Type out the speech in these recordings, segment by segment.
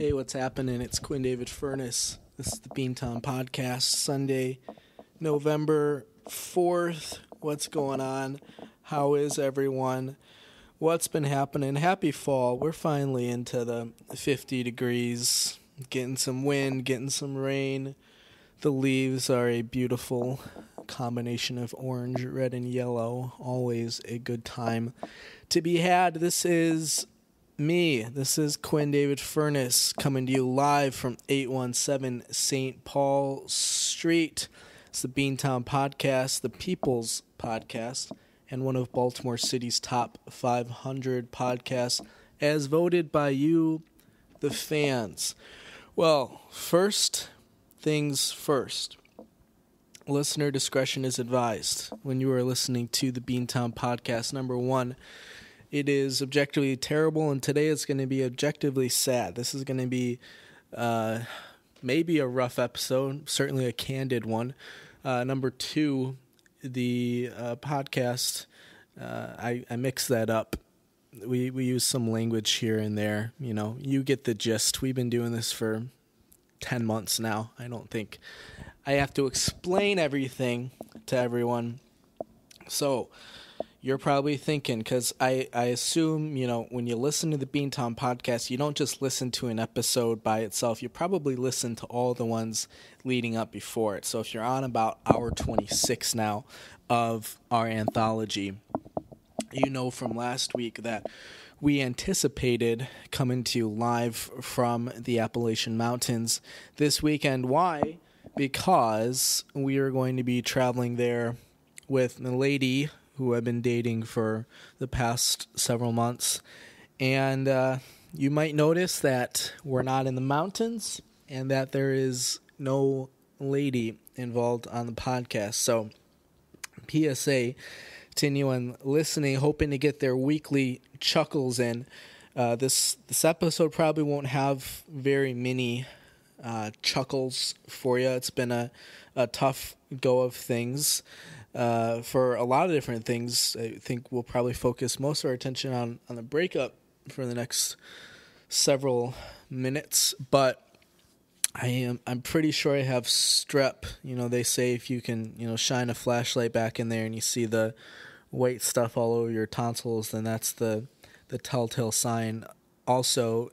Hey, what's happening? It's Quinn David Furness. This is the Beantown Podcast, Sunday, November 4th. What's going on? How is everyone? What's been happening? Happy fall. We're finally into the 50 degrees, getting some wind, getting some rain. The leaves are a beautiful combination of orange, red, and yellow. Always a good time to be had. This is me. This is Quinn David Furness coming to you live from 817 St. Paul Street. It's the Beantown Podcast, the People's Podcast, and one of Baltimore City's top 500 podcasts, as voted by you, the fans. Well, first things first. Listener discretion is advised when you are listening to the Beantown Podcast. Number one, it is objectively terrible, and today it's going to be objectively sad. This is going to be uh, maybe a rough episode, certainly a candid one. Uh, number two, the uh, podcast, uh, I, I mix that up. We we use some language here and there. You know, you get the gist. We've been doing this for ten months now. I don't think I have to explain everything to everyone. So you're probably thinking because I, I assume you know when you listen to the Beantown podcast you don't just listen to an episode by itself. You probably listen to all the ones leading up before it. So if you're on about hour 26 now of our anthology you know from last week that we anticipated coming to you live from the Appalachian Mountains this weekend. Why? Because we are going to be traveling there with the lady who I've been dating for the past several months. And uh, you might notice that we're not in the mountains and that there is no lady involved on the podcast. So, PSA to anyone listening, hoping to get their weekly chuckles in. Uh, this this episode probably won't have very many uh, chuckles for you. It's been a, a tough go of things uh, for a lot of different things. I think we'll probably focus most of our attention on, on the breakup for the next several minutes, but I am I'm pretty sure I have strep. You know, they say if you can, you know, shine a flashlight back in there and you see the white stuff all over your tonsils, then that's the the telltale sign. Also,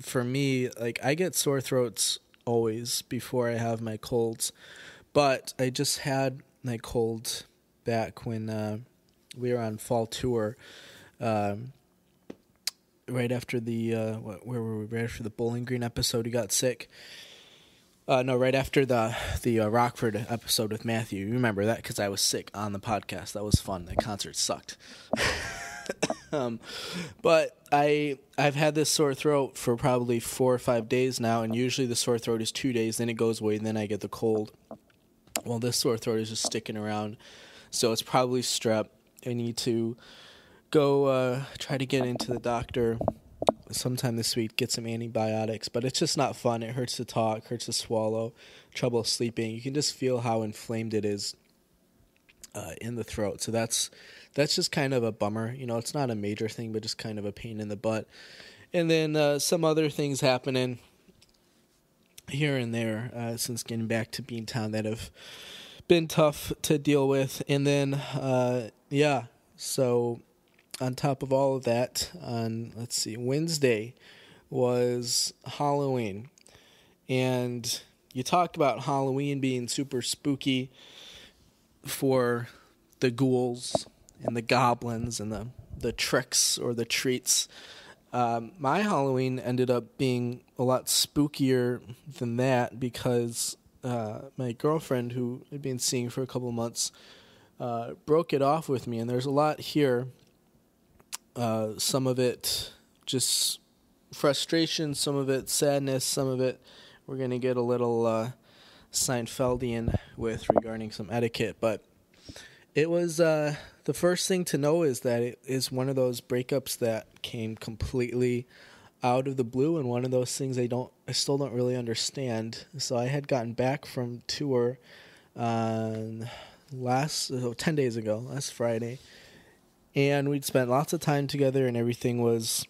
for me, like I get sore throats always before I have my colds. But I just had my cold back when uh, we were on fall tour. Um, right after the uh, where were we? Right after the Bowling Green episode, he got sick. Uh, no, right after the the uh, Rockford episode with Matthew. You remember that because I was sick on the podcast. That was fun. The concert sucked. um, but I I've had this sore throat for probably four or five days now, and usually the sore throat is two days, then it goes away, and then I get the cold well, this sore throat is just sticking around, so it's probably strep. I need to go uh, try to get into the doctor sometime this week, get some antibiotics, but it's just not fun. It hurts to talk, hurts to swallow, trouble sleeping. You can just feel how inflamed it is uh, in the throat. So that's that's just kind of a bummer. You know, it's not a major thing, but just kind of a pain in the butt. And then uh, some other things happening here and there uh, since getting back to Beantown that have been tough to deal with. And then, uh, yeah, so on top of all of that, on let's see, Wednesday was Halloween. And you talk about Halloween being super spooky for the ghouls and the goblins and the, the tricks or the treats um, my Halloween ended up being a lot spookier than that because uh, my girlfriend, who I'd been seeing for a couple months, uh, broke it off with me. And there's a lot here. Uh, some of it just frustration, some of it sadness, some of it we're going to get a little uh, Seinfeldian with regarding some etiquette. But it was uh, the first thing to know is that it is one of those breakups that came completely out of the blue and one of those things I don't I still don't really understand. So I had gotten back from tour on last oh, 10 days ago, last Friday. And we'd spent lots of time together and everything was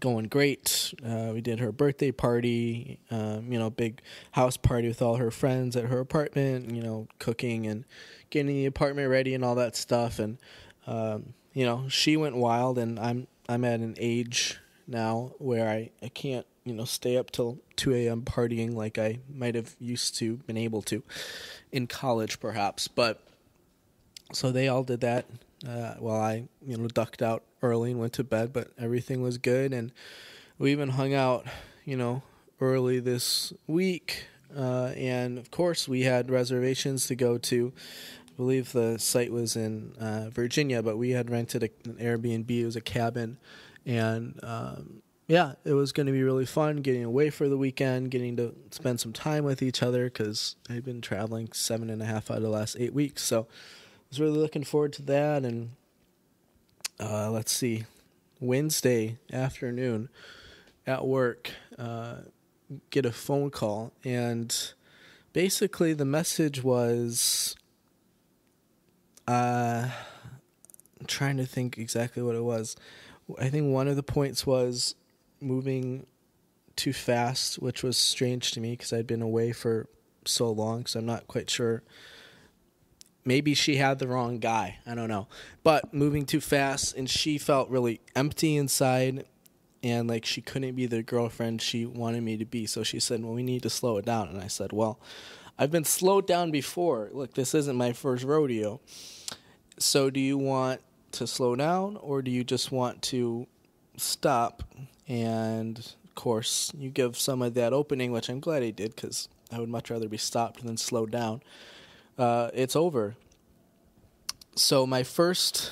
going great. Uh, we did her birthday party, um, you know, big house party with all her friends at her apartment, you know, cooking and getting the apartment ready and all that stuff. And, um, you know, she went wild and I'm, I'm at an age now where I, I can't, you know, stay up till 2 a.m. partying like I might have used to, been able to in college perhaps. But so they all did that uh, while I, you know, ducked out early and went to bed, but everything was good. And we even hung out, you know, early this week. Uh, and of course, we had reservations to go to. Believe the site was in uh, Virginia, but we had rented a, an Airbnb. It was a cabin. And um, yeah, it was going to be really fun getting away for the weekend, getting to spend some time with each other because I've been traveling seven and a half out of the last eight weeks. So I was really looking forward to that. And uh, let's see, Wednesday afternoon at work, uh, get a phone call. And basically, the message was uh, I'm trying to think exactly what it was. I think one of the points was moving too fast, which was strange to me because I'd been away for so long, so I'm not quite sure. Maybe she had the wrong guy. I don't know. But moving too fast, and she felt really empty inside and like she couldn't be the girlfriend she wanted me to be. So she said, Well, we need to slow it down. And I said, Well, I've been slowed down before. Look, this isn't my first rodeo. So do you want to slow down or do you just want to stop and of course you give some of that opening which i'm glad he did because i would much rather be stopped than slowed down uh, it's over so my first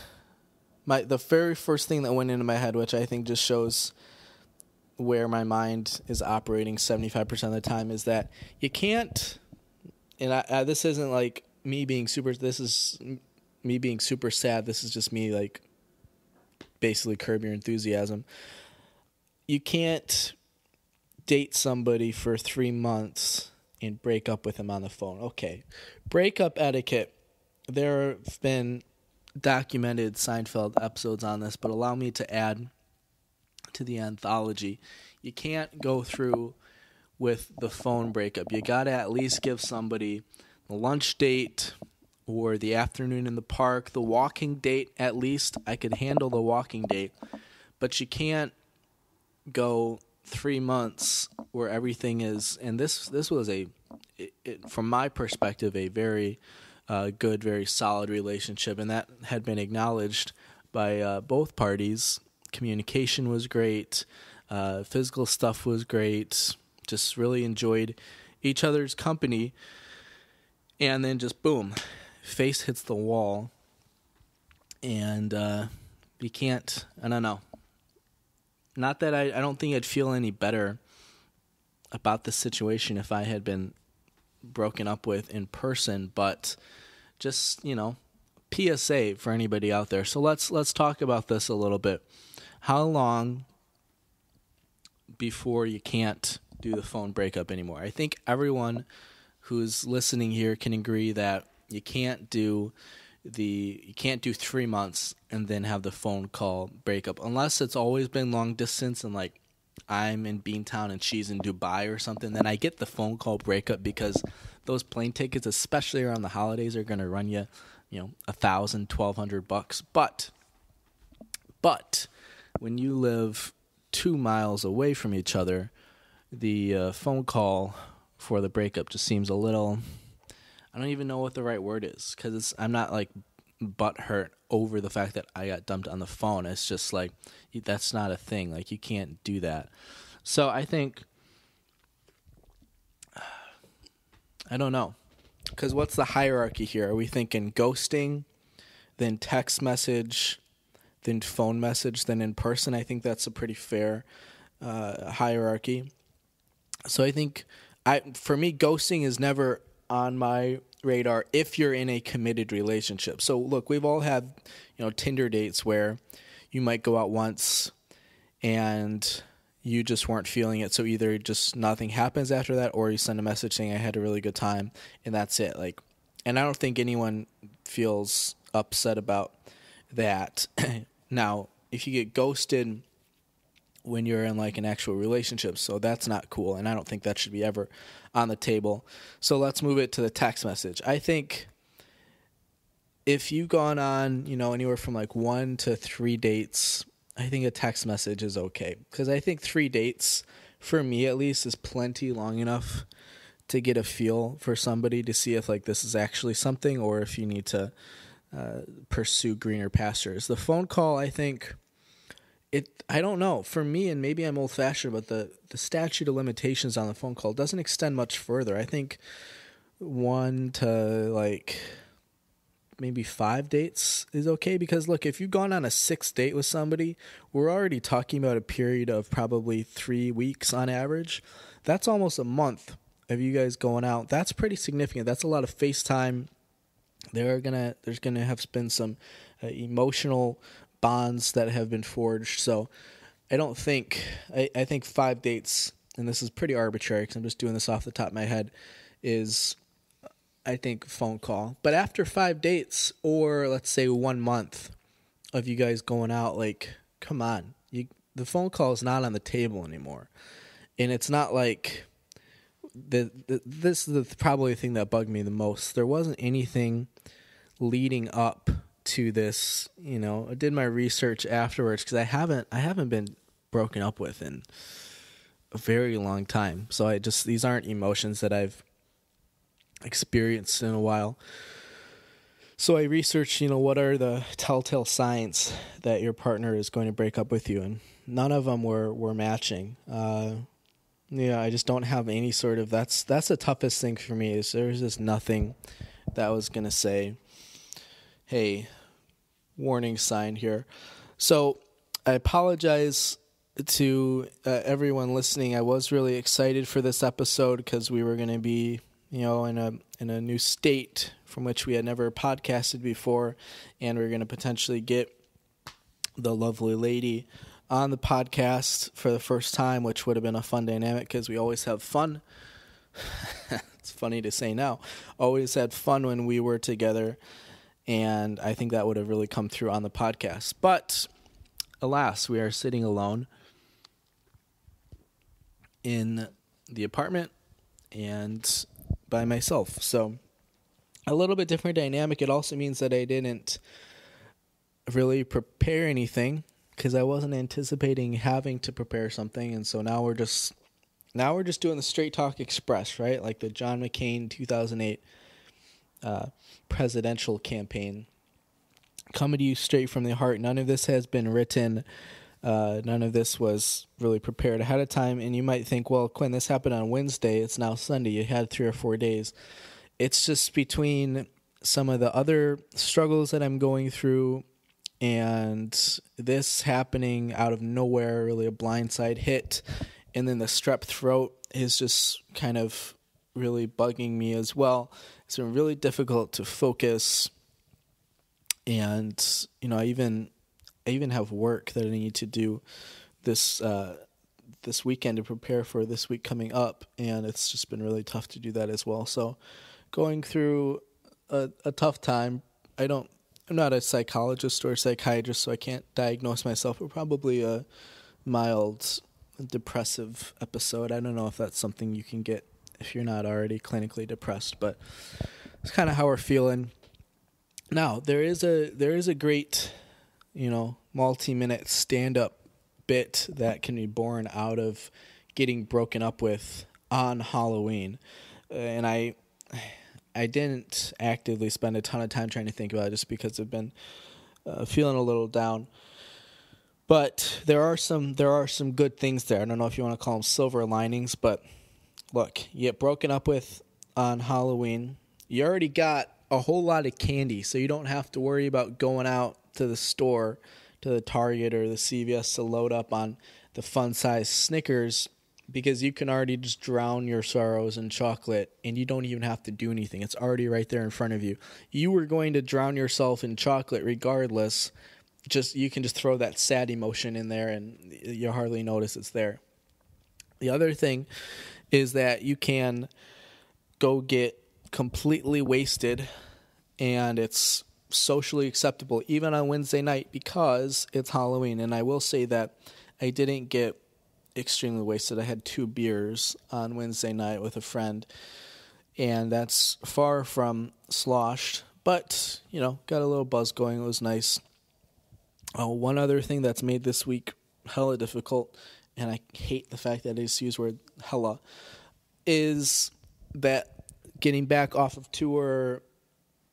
my the very first thing that went into my head which i think just shows where my mind is operating 75% of the time is that you can't and I, I, this isn't like me being super this is me being super sad this is just me like basically curb your enthusiasm you can't date somebody for three months and break up with them on the phone. Okay. Breakup etiquette. There have been documented Seinfeld episodes on this, but allow me to add to the anthology. You can't go through with the phone breakup. You got to at least give somebody the lunch date or the afternoon in the park, the walking date at least. I could handle the walking date, but you can't go three months where everything is, and this this was a, it, it, from my perspective, a very uh, good, very solid relationship, and that had been acknowledged by uh, both parties. Communication was great, uh, physical stuff was great. Just really enjoyed each other's company, and then just boom, face hits the wall, and uh, you can't. I don't know not that I, I don't think I'd feel any better about the situation if I had been broken up with in person, but just, you know, PSA for anybody out there. So let's let's talk about this a little bit. How long before you can't do the phone breakup anymore? I think everyone who's listening here can agree that you can't do the you can't do three months and then have the phone call breakup unless it's always been long distance and like I'm in Beantown and she's in Dubai or something. Then I get the phone call breakup because those plane tickets, especially around the holidays, are going to run you, you know, a thousand, twelve hundred bucks. But, but when you live two miles away from each other, the uh, phone call for the breakup just seems a little I don't even know what the right word is because I'm not like butt hurt over the fact that I got dumped on the phone. It's just like that's not a thing. Like you can't do that. So I think I don't know. Cuz what's the hierarchy here? Are we thinking ghosting, then text message, then phone message, then in person? I think that's a pretty fair uh, hierarchy. So I think I for me ghosting is never on my radar if you're in a committed relationship. So look, we've all had, you know, Tinder dates where you might go out once and you just weren't feeling it. So either just nothing happens after that or you send a message saying I had a really good time and that's it. Like and I don't think anyone feels upset about that. now, if you get ghosted when you're in like an actual relationship. So that's not cool. And I don't think that should be ever on the table. So let's move it to the text message. I think if you've gone on, you know, anywhere from like one to three dates, I think a text message is okay. Because I think three dates, for me at least, is plenty long enough to get a feel for somebody to see if like this is actually something or if you need to uh, pursue greener pastures. The phone call, I think it I don't know. For me and maybe I'm old fashioned, but the, the statute of limitations on the phone call doesn't extend much further. I think one to like maybe five dates is okay because look, if you've gone on a sixth date with somebody, we're already talking about a period of probably three weeks on average. That's almost a month of you guys going out. That's pretty significant. That's a lot of FaceTime. There are gonna there's gonna have been some uh, emotional bonds that have been forged. So I don't think I, I think five dates, and this is pretty arbitrary because I'm just doing this off the top of my head, is I think phone call. But after five dates, or let's say one month of you guys going out, like come on, you the phone call is not on the table anymore, and it's not like the, the this is the, probably the thing that bugged me the most. There wasn't anything leading up to this, you know, I did my research afterwards because I haven't I haven't been broken up with in a very long time. So I just these aren't emotions that I've experienced in a while. So I researched, you know, what are the telltale signs that your partner is going to break up with you, and none of them were were matching. Uh, yeah, I just don't have any sort of that's that's the toughest thing for me is there's just nothing that I was gonna say hey, warning sign here. So I apologize to uh, everyone listening. I was really excited for this episode because we were going to be, you know, in a in a new state from which we had never podcasted before, and we are going to potentially get the lovely lady on the podcast for the first time, which would have been a fun dynamic because we always have fun. it's funny to say now. Always had fun when we were together and I think that would have really come through on the podcast. But alas, we are sitting alone in the apartment and by myself. So a little bit different dynamic. It also means that I didn't really prepare anything because I wasn't anticipating having to prepare something and so now we're just now we're just doing the straight talk express, right? Like the John McCain 2008 uh, presidential campaign. Coming to you straight from the heart. None of this has been written. Uh, none of this was really prepared ahead of time. And you might think, well, Quinn, this happened on Wednesday. It's now Sunday. You had three or four days. It's just between some of the other struggles that I'm going through and this happening out of nowhere, really a blindside hit. And then the strep throat is just kind of really bugging me as well. It's been really difficult to focus, and you know, I even I even have work that I need to do this uh, this weekend to prepare for this week coming up, and it's just been really tough to do that as well. So, going through a, a tough time. I don't. I'm not a psychologist or a psychiatrist, so I can't diagnose myself. But probably a mild depressive episode. I don't know if that's something you can get if you're not already clinically depressed, but it's kind of how we're feeling. Now, there is a there is a great, you know, multi-minute stand-up bit that can be born out of getting broken up with on Halloween. Uh, and I I didn't actively spend a ton of time trying to think about it just because I've been uh, feeling a little down. But there are some there are some good things there. I don't know if you want to call them silver linings, but look, you get broken up with on Halloween. You already got a whole lot of candy, so you don't have to worry about going out to the store, to the Target or the CVS to load up on the fun size Snickers because you can already just drown your sorrows in chocolate and you don't even have to do anything. It's already right there in front of you. You were going to drown yourself in chocolate regardless. Just you can just throw that sad emotion in there and you hardly notice it's there. The other thing is that you can go get completely wasted and it's socially acceptable even on Wednesday night because it's Halloween. And I will say that I didn't get extremely wasted. I had two beers on Wednesday night with a friend, and that's far from sloshed, but you know, got a little buzz going. It was nice. Oh, one other thing that's made this week hella difficult, and I hate the fact that I just use word hella, is that getting back off of tour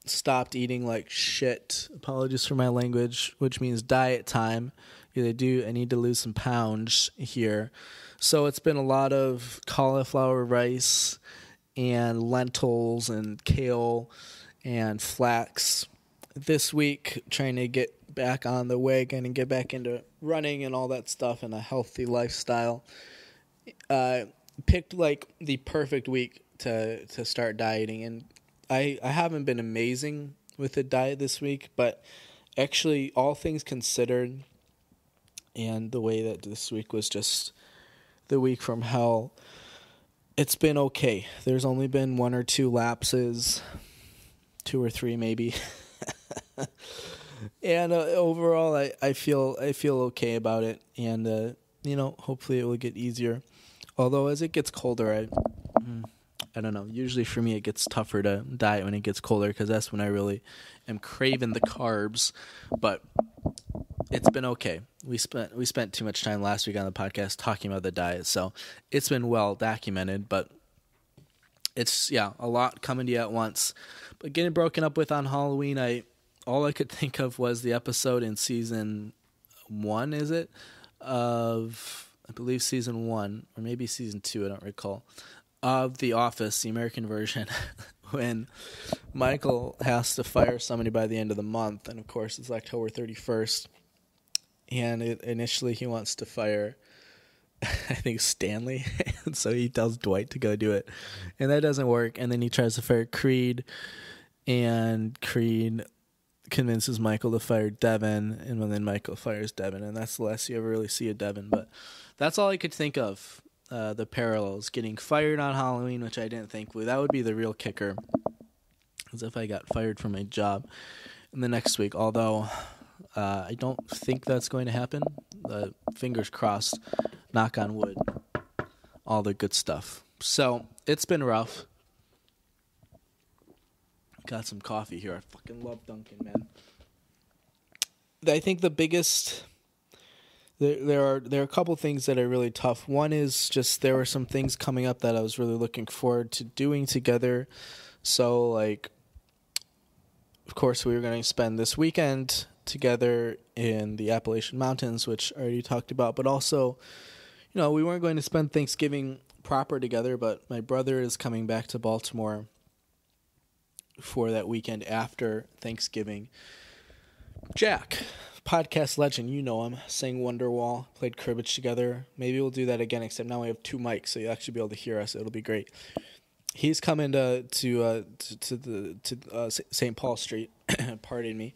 stopped eating like shit. Apologies for my language, which means diet time. I do. I need to lose some pounds here, so it's been a lot of cauliflower rice and lentils and kale and flax. This week, trying to get back on the wagon and get back into running and all that stuff and a healthy lifestyle. Uh, picked like the perfect week to to start dieting, and I I haven't been amazing with the diet this week, but actually, all things considered, and the way that this week was just the week from hell, it's been okay. There's only been one or two lapses, two or three maybe. and uh, overall, I, I feel I feel okay about it, and uh, you know, hopefully it will get easier. Although as it gets colder, I. Mm, I don't know. Usually for me, it gets tougher to diet when it gets colder because that's when I really am craving the carbs. But it's been okay. We spent we spent too much time last week on the podcast talking about the diet, so it's been well documented. But it's yeah, a lot coming to you at once. But getting broken up with on Halloween, I all I could think of was the episode in season one. Is it of I believe season one or maybe season two? I don't recall of The Office, the American version, when Michael has to fire somebody by the end of the month, and of course it's October 31st, and it, initially he wants to fire, I think Stanley, and so he tells Dwight to go do it, and that doesn't work, and then he tries to fire Creed, and Creed convinces Michael to fire Devin, and then Michael fires Devin, and that's the last you ever really see of Devin. But that's all I could think of uh, the parallels. Getting fired on Halloween, which I didn't think that would be the real kicker, as if I got fired from my job in the next week. Although uh, I don't think that's going to happen. Uh, fingers crossed. Knock on wood. All the good stuff. So it's been rough. Got some coffee here. I fucking love Dunkin', man. I think the biggest there there are there are a couple things that are really tough. One is just there were some things coming up that I was really looking forward to doing together. So like of course we were going to spend this weekend together in the Appalachian Mountains, which I already talked about, but also you know, we weren't going to spend Thanksgiving proper together, but my brother is coming back to Baltimore for that weekend after Thanksgiving. Jack, podcast legend, you know him, sang Wonderwall, played cribbage together. Maybe we'll do that again, except now we have two mics, so you'll actually be able to hear us. It'll be great. He's coming to to uh, to, to the to uh, St. Paul Street, pardon me,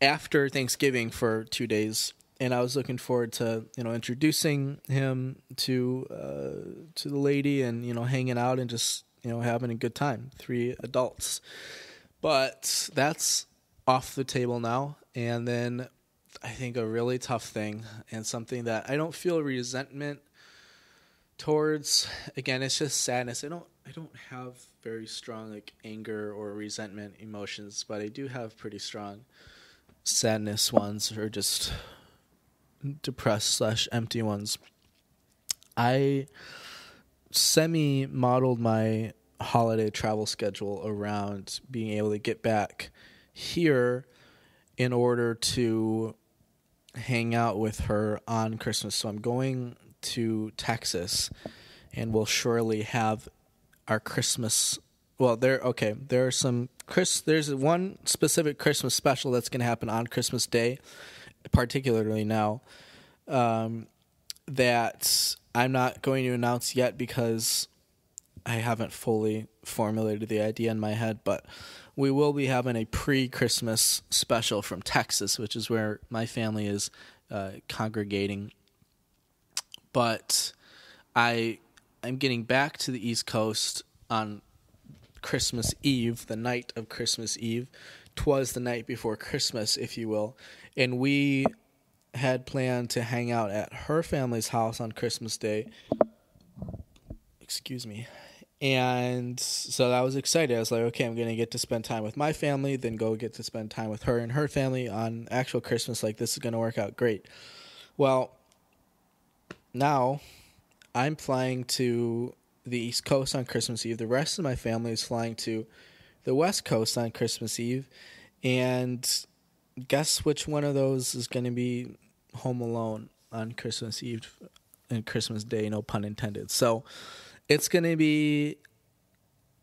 after Thanksgiving for two days, and I was looking forward to you know introducing him to uh, to the lady and you know hanging out and just you know having a good time. Three adults, but that's off the table now. And then I think a really tough thing and something that I don't feel resentment towards. Again, it's just sadness. I don't I don't have very strong like anger or resentment emotions, but I do have pretty strong sadness ones or just depressed slash empty ones. I semi modeled my holiday travel schedule around being able to get back here in order to hang out with her on Christmas. So I'm going to Texas and we'll surely have our Christmas well there okay, there are some Chris there's one specific Christmas special that's going to happen on Christmas Day, particularly now. Um, that I'm not going to announce yet because I haven't fully formulated the idea in my head, but we will be having a pre-Christmas special from Texas, which is where my family is uh, congregating. But I I'm getting back to the East Coast on Christmas Eve, the night of Christmas Eve. Twas the night before Christmas, if you will, and we had planned to hang out at her family's house on Christmas Day. Excuse me. And so I was excited. I was like, okay, I'm going to get to spend time with my family, then go get to spend time with her and her family on actual Christmas. Like, this is going to work out great. Well, now I'm flying to the East Coast on Christmas Eve. The rest of my family is flying to the West Coast on Christmas Eve. And guess which one of those is going to be home alone on Christmas Eve and Christmas Day, no pun intended. So it's going to be,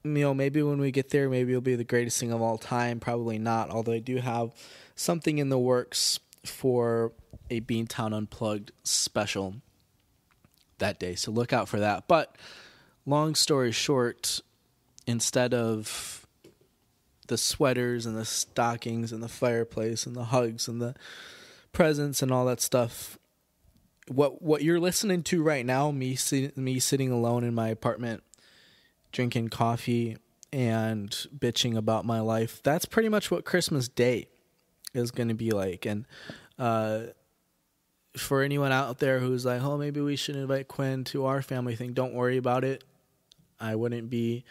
you know, maybe when we get there, maybe it'll be the greatest thing of all time. Probably not, although I do have something in the works for a Beantown Unplugged special that day. So look out for that. But long story short, instead of the sweaters and the stockings and the fireplace and the hugs and the presents and all that stuff, what what you're listening to right now, me me sitting alone in my apartment, drinking coffee and bitching about my life. That's pretty much what Christmas Day is going to be like. And uh, for anyone out there who's like, oh, maybe we should invite Quinn to our family thing, don't worry about it. I wouldn't be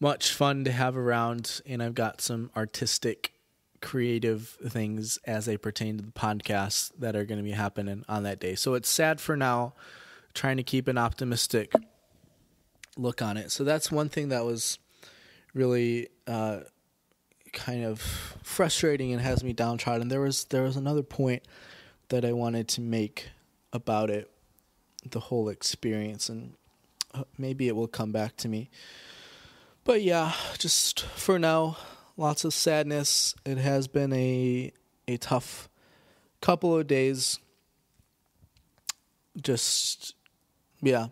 much fun to have around, and I've got some artistic, creative things as they pertain to the podcast that are going to be happening on that day. So it's sad for now, trying to keep an optimistic look on it. So that's one thing that was really uh, kind of frustrating and has me downtrodden. There was there was another point that I wanted to make about it, the whole experience, and uh, maybe it will come back to me. But yeah, just for now, lots of sadness. It has been a a tough couple of days. Just yeah.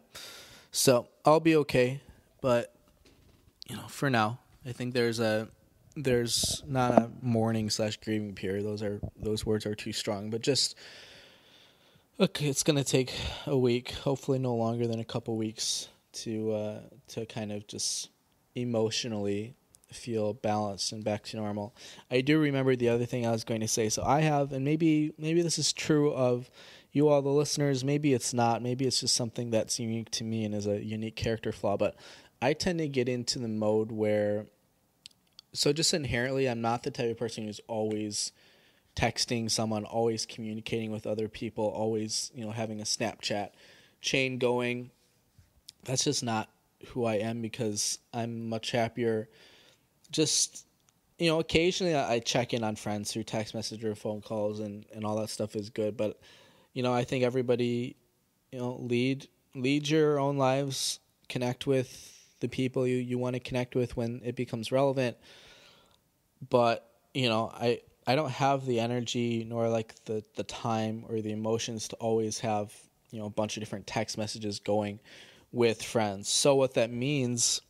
So, I'll be okay, but you know, for now, I think there's a there's not a mourning slash grieving period. Those are those words are too strong, but just okay. It's gonna take a week, hopefully no longer than a couple weeks, to uh, to kind of just emotionally feel balanced and back to normal. I do remember the other thing I was going to say. So I have, and maybe maybe this is true of you all the listeners. Maybe it's not. Maybe it's just something that's unique to me and is a unique character flaw. But I tend to get into the mode where so just inherently i'm not the type of person who's always texting someone always communicating with other people always you know having a snapchat chain going that's just not who i am because i'm much happier. Just you know occasionally i check in on friends through text message or phone calls and and all that stuff is good. But you know i think everybody you know lead lead your own lives connect with the people you, you want to connect with when it becomes relevant. But, you know, I I don't have the energy nor like the, the time or the emotions to always have, you know, a bunch of different text messages going with friends. So what that means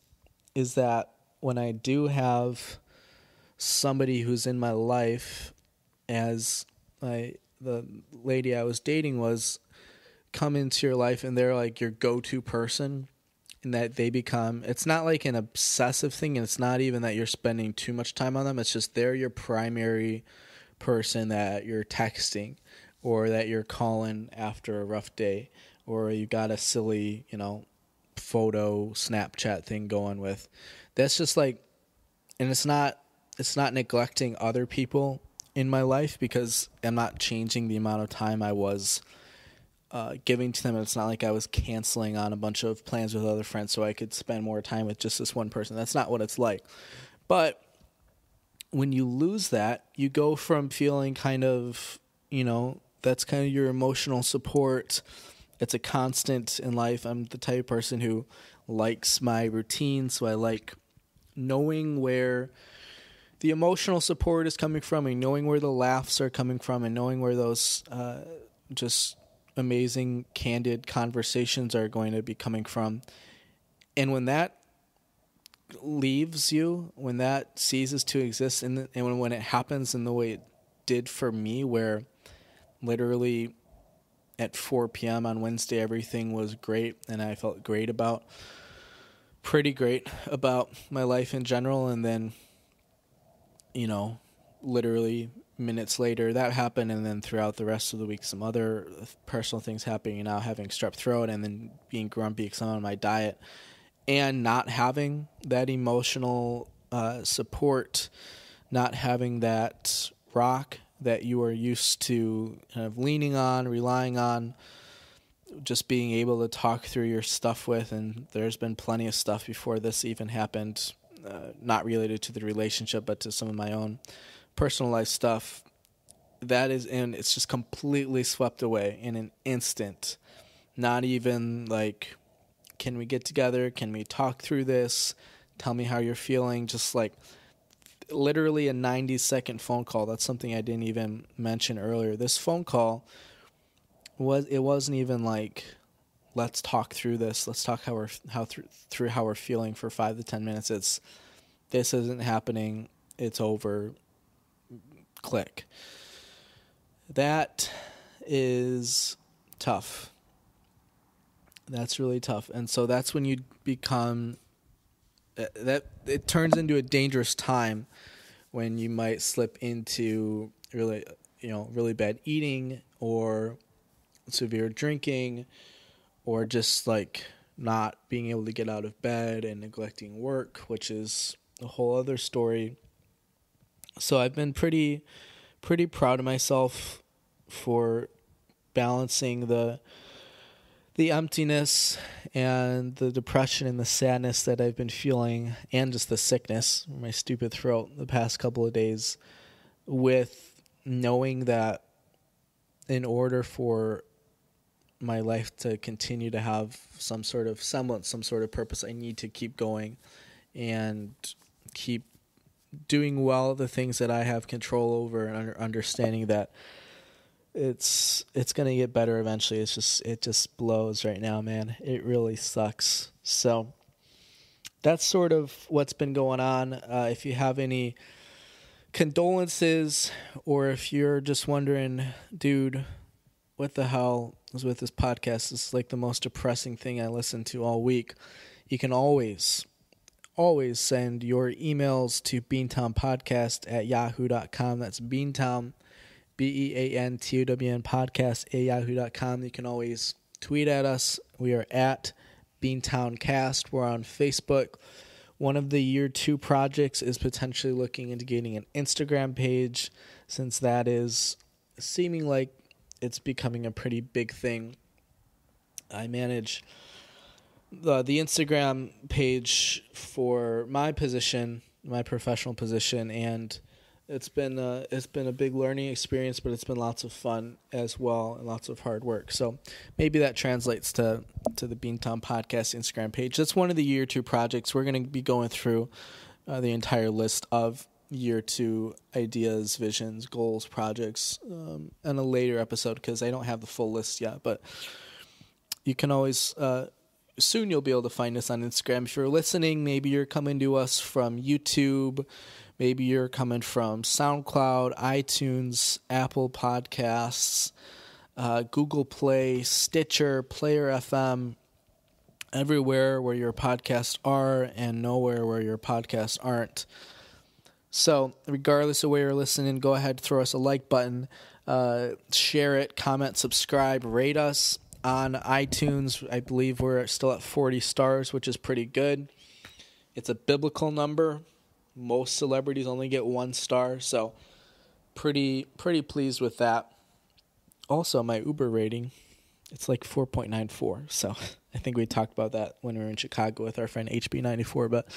is that when I do have somebody who's in my life as I the lady I was dating was come into your life and they're like your go-to person and that they become it's not like an obsessive thing and it's not even that you're spending too much time on them it's just they're your primary person that you're texting or that you're calling after a rough day or you got a silly you know photo snapchat thing going with that's just like and it's not it's not neglecting other people in my life because i'm not changing the amount of time i was uh, giving to them. It's not like I was canceling on a bunch of plans with other friends so I could spend more time with just this one person. That's not what it's like. But when you lose that, you go from feeling kind of, you know, that's kind of your emotional support. It's a constant in life. I'm the type of person who likes my routine, so I like knowing where the emotional support is coming from and knowing where the laughs are coming from and knowing where those uh, just amazing, candid conversations are going to be coming from. And when that leaves you, when that ceases to exist, and, and when, when it happens in the way it did for me, where literally at 4 p.m. on Wednesday, everything was great, and I felt great about, pretty great about my life in general. And then, you know, literally minutes later that happened and then throughout the rest of the week some other personal things happening now having strep throat and then being grumpy because i'm on my diet and not having that emotional uh, support not having that rock that you are used to kind of leaning on relying on just being able to talk through your stuff with and there's been plenty of stuff before this even happened uh, not related to the relationship but to some of my own personal life stuff. That is and it's just completely swept away in an instant. Not even like can we get together? Can we talk through this? Tell me how you're feeling. Just like literally a 90 second phone call that's something i didn't even mention earlier this phone call was it wasn't even like let's talk through this let's talk how we're how through through how we're feeling for 5 to 10 minutes it's this isn't happening it's over click. That is tough. That's really tough. And so that's when you become Uh, that it turns into a dangerous time when you might slip into really you know really bad eating or severe drinking or just like not being able to get out of bed and neglecting work which is a whole other story. So I've been pretty pretty proud of myself for balancing the the emptiness and the depression and the sadness that I've been feeling and just the sickness, my stupid throat the past couple of days with knowing that in order for my life to continue to have some sort of semblance, some sort of purpose, I need to keep going and keep doing well the things that I have control over and understanding that it's it's gonna get better eventually. It's just it just blows right now, man. It really sucks. So that's sort of what's been going on. Uh, if you have any condolences, or if you're just wondering, dude, what the hell is with this podcast? It's like the most depressing thing I listened to all week. You can always always send your emails to beantownpodcast at yahoo.com. That's beantown, B E A N T O W N podcast at yahoo.com. You can always tweet at us. We are at BeantownCast. We're on Facebook. One of the year two projects is potentially looking into getting an Instagram page, since that is seeming like it's becoming a pretty big thing. I manage the the Instagram page for my position, my professional position, and it's been a, it's been a big learning experience, but it's been lots of fun as well and lots of hard work. So maybe that translates to to the Beantown Podcast Instagram page. That's one of the year two projects. We're going to be going through uh, the entire list of year two ideas, visions, goals, projects um, in a later episode because I don't have the full list yet, but you can always uh, soon you'll be able to find us on Instagram. If you're listening, maybe you're coming to us from YouTube, maybe you're coming from SoundCloud, iTunes, Apple Podcasts, uh, Google Play, Stitcher, Player FM, everywhere where your podcasts are and nowhere where your podcasts aren't. So, regardless of where you're listening, go ahead, throw us a like button, uh, share it, comment, subscribe, rate us on iTunes. I believe we're still at 40 stars, which is pretty good. It's a biblical number. Most celebrities only get one star, so pretty pretty pleased with that. Also, my Uber rating, it's like 4.94. So I think we talked about that when we were in Chicago with our friend HB94. But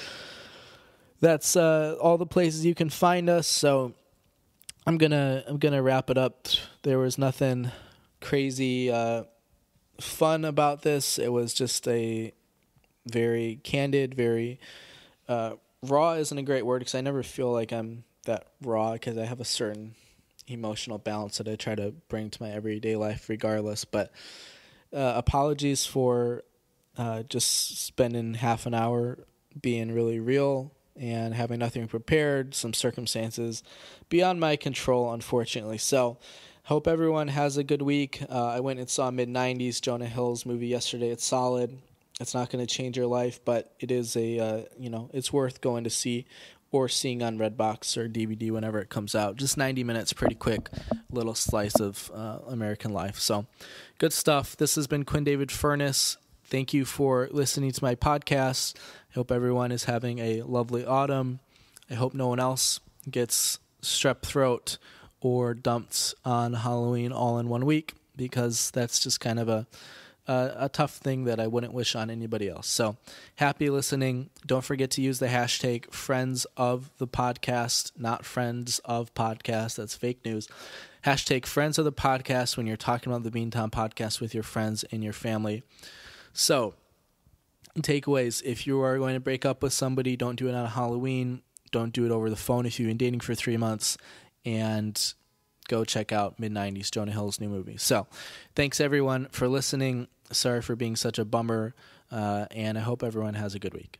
that's uh, all the places you can find us. So I'm gonna I'm gonna wrap it up. There was nothing crazy. Uh, fun about this. It was just a very candid, very uh, raw isn't a great word because I never feel like I'm that raw because I have a certain emotional balance that I try to bring to my everyday life regardless. But uh, apologies for uh, just spending half an hour being really real and having nothing prepared, some circumstances beyond my control, unfortunately. So, Hope everyone has a good week. Uh, I went and saw mid 90s Jonah Hill's movie yesterday. It's solid. It's not going to change your life, but it is a uh, you know it's worth going to see. or seeing on Redbox or DVD whenever it comes out. Just 90 minutes, pretty quick little slice of uh, American life. So, good stuff. This has been Quinn David Furness. Thank you for listening to my podcast. I hope everyone is having a lovely autumn. I hope no one else gets strep throat or dumped on Halloween all in one week because that's just kind of a a, a tough thing that I wouldn't wish on anybody else. So happy listening. Don't forget to use the hashtag friends of the podcast, not friends of podcast. That's fake news. Hashtag friends of the podcast when you're talking about the Beantown podcast with your friends and your family. So, takeaways if you are going to break up with somebody, don't do it on Halloween. Don't do it over the phone if you've been dating for three months. And go check out mid 90s Jonah Hill's new movie. So, thanks everyone for listening. Sorry for being such a bummer, uh, and I hope everyone has a good week.